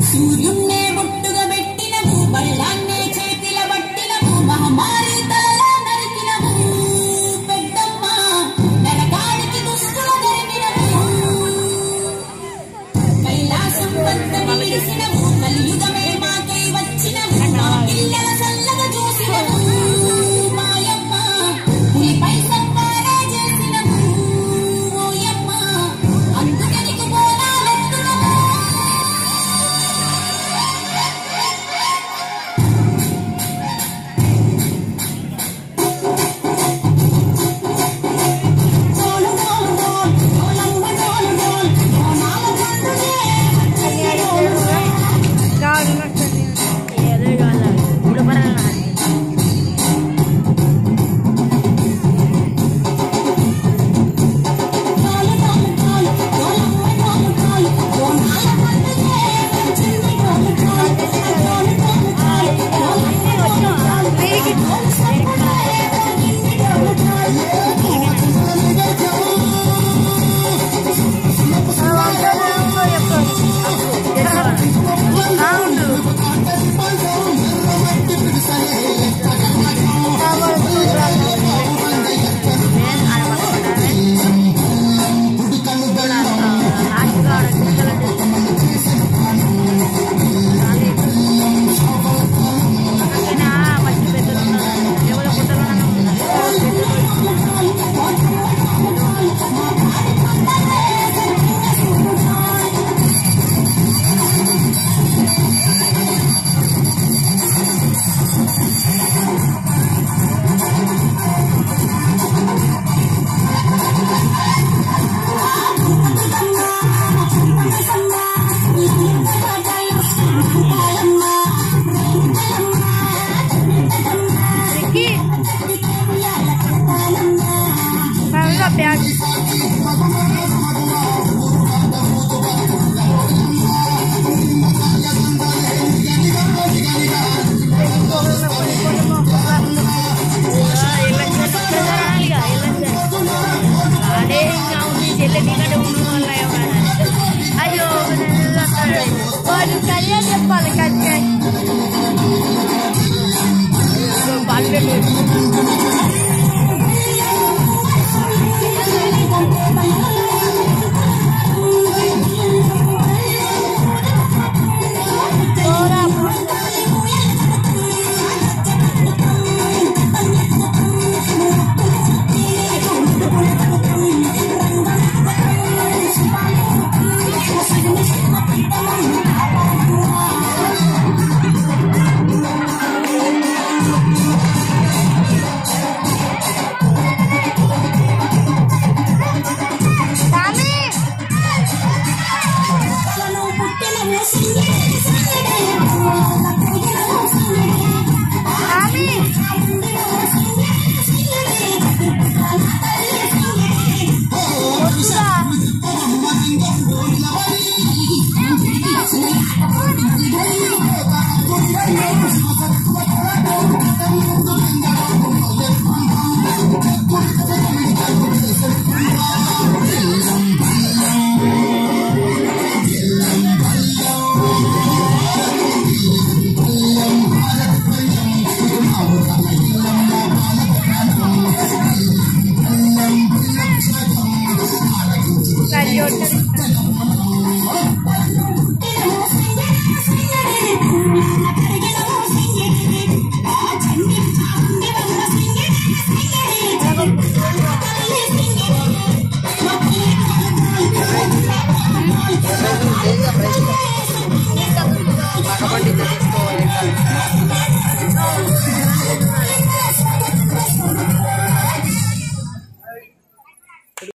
Food you Thank you. Lord.